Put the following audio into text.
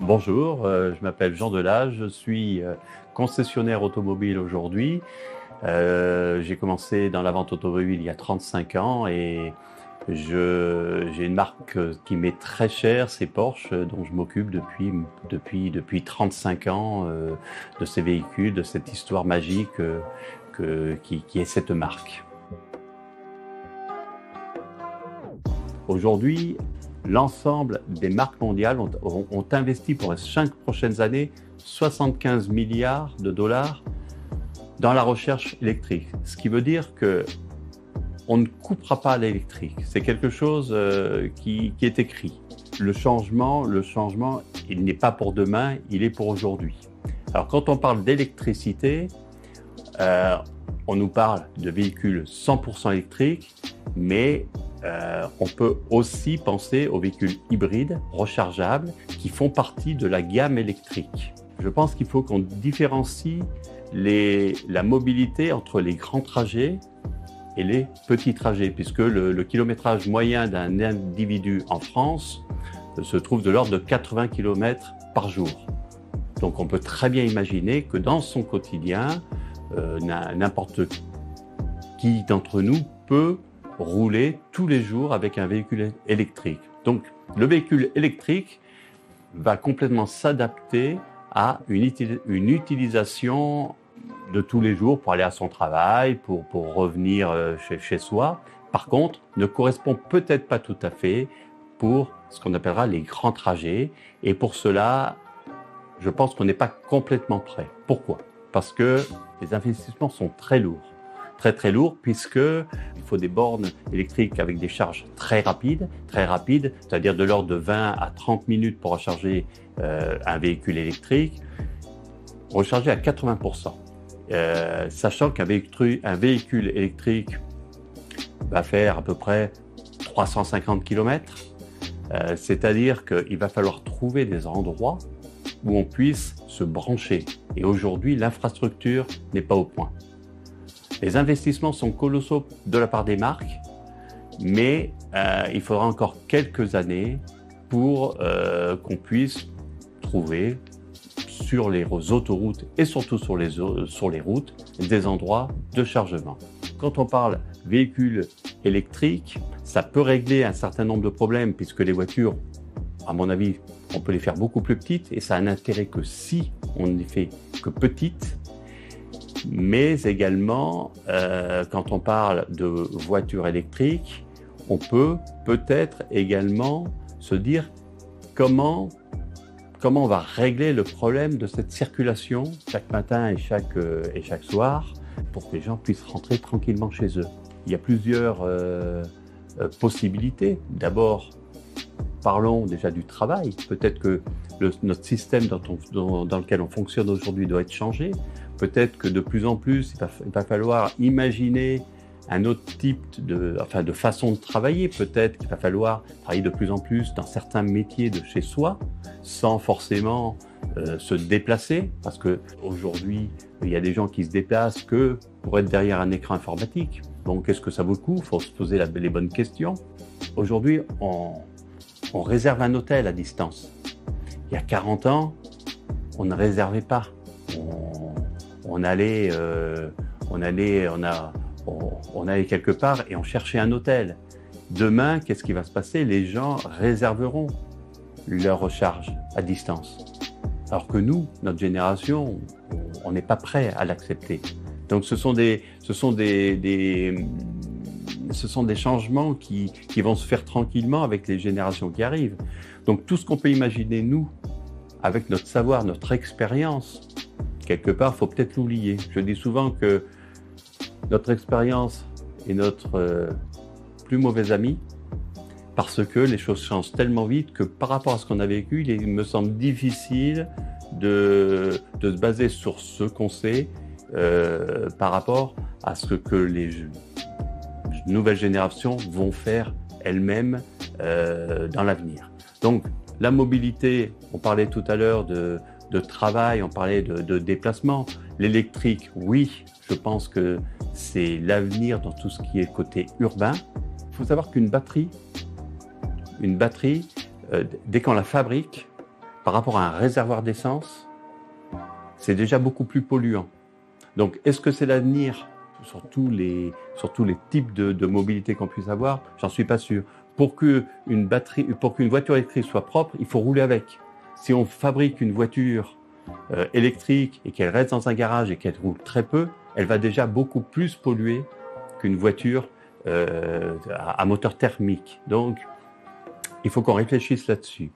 Bonjour, euh, je m'appelle Jean Delage, je suis euh, concessionnaire automobile aujourd'hui. Euh, j'ai commencé dans la vente automobile il y a 35 ans et j'ai une marque qui m'est très chère, c'est Porsche, dont je m'occupe depuis, depuis, depuis 35 ans de ces véhicules, de cette histoire magique qui, qui est cette marque. Aujourd'hui, l'ensemble des marques mondiales ont, investi pour les cinq prochaines années 75 milliards de dollars dans la recherche électrique. Ce qui veut dire que on ne coupera pas l'électrique. C'est quelque chose euh, qui, est écrit. Le changement, le changement, il n'est pas pour demain, il est pour aujourd'hui. Alors quand on parle d'électricité, euh, on nous parle de véhicules 100% électriques, mais euh, on peut aussi penser aux véhicules hybrides rechargeables qui font partie de la gamme électrique. Je pense qu'il faut qu'on différencie la mobilité entre les grands trajets et les petits trajets, puisque le, kilométrage moyen d'un individu en France se trouve de l'ordre de 80 km par jour. Donc on peut très bien imaginer que dans son quotidien, euh, n'importe qui d'entre nous peut rouler tous les jours avec un véhicule électrique. Donc le véhicule électrique va complètement s'adapter à une, utilisation de tous les jours pour aller à son travail, pour, revenir euh, chez, chez soi. Par contre, ne correspond peut-être pas tout à fait pour ce qu'on appellera les grands trajets. Et pour cela, je pense qu'on n'est pas complètement prêt. Pourquoi? Parce que les investissements sont très lourds très très lourd puisque il faut des bornes électriques avec des charges très rapides, très rapides, c'est-à-dire de l'ordre de 20 à 30 minutes pour recharger euh, un véhicule électrique, recharger à 80%. Euh, sachant qu'un véhicule, électrique va faire à peu près 350 km, euh, c'est-à-dire qu'il va falloir trouver des endroits où on puisse se brancher. Et aujourd'hui, l'infrastructure n'est pas au point. Les investissements sont colossaux de la part des marques, mais euh, il faudra encore quelques années pour euh, qu'on puisse trouver sur les autoroutes et surtout sur les, routes des endroits de chargement. Quand on parle véhicules électriques, ça peut régler un certain nombre de problèmes puisque les voitures, à mon avis, on peut les faire beaucoup plus petites et ça a un intérêt que si on ne les fait que petites, mais également, euh, quand on parle de voitures électriques, on peut peut-être également se dire comment, comment on va régler le problème de cette circulation chaque matin et chaque, euh, et chaque soir pour que les gens puissent rentrer tranquillement chez eux. Il y a plusieurs euh, possibilités. D'abord, parlons déjà du travail. Peut-être que notre système dans, dans, lequel on fonctionne aujourd'hui doit être changé. Peut-être que de plus en plus, il va, falloir imaginer un autre type de, façon de travailler. Peut-être qu'il va falloir travailler de plus en plus dans certains métiers de chez soi, sans forcément euh, se déplacer, parce que aujourd'hui, il y a des gens qui se déplacent que pour être derrière un écran informatique. Donc, est-ce que ça vaut le coup? Il faut se poser les bonnes questions. Aujourd'hui, on, réserve un hôtel à distance. Il y a 40 ans, on ne réservait pas. Allait, euh, on allait, on a, on, allait quelque part et on cherchait un hôtel. Demain, qu'est-ce qui va se passer? Les gens réserveront leur recharge à distance. Alors que nous, notre génération, on n'est pas prêt à l'accepter. Donc ce sont des, ce sont des, ce sont des changements qui, vont se faire tranquillement avec les générations qui arrivent. Donc tout ce qu'on peut imaginer, nous, avec notre savoir, notre expérience, quelque part, faut peut-être l'oublier. Je dis souvent que notre expérience est notre euh, plus mauvais ami parce que les choses changent tellement vite que par rapport à ce qu'on a vécu, il me semble difficile de, se baser sur ce qu'on sait euh, par rapport à ce que les nouvelles générations vont faire elles-mêmes euh, dans l'avenir. Donc la mobilité, on parlait tout à l'heure de, de, travail, on parlait de, déplacement. L'électrique, oui, je pense que c'est l'avenir dans tout ce qui est côté urbain. Il faut savoir qu'une batterie, une batterie, euh, dès qu'on la fabrique, par rapport à un réservoir d'essence, c'est déjà beaucoup plus polluant. Donc, est-ce que c'est l'avenir sur tous les, les types de, de mobilité qu'on puisse avoir? J'en suis pas sûr. Pour qu'une batterie, pour qu'une voiture électrique soit propre, il faut rouler avec. Si on fabrique une voiture euh, électrique et qu'elle reste dans un garage et qu'elle roule très peu, elle va déjà beaucoup plus polluer qu'une voiture euh, à, à moteur thermique. Donc, il faut qu'on réfléchisse là-dessus.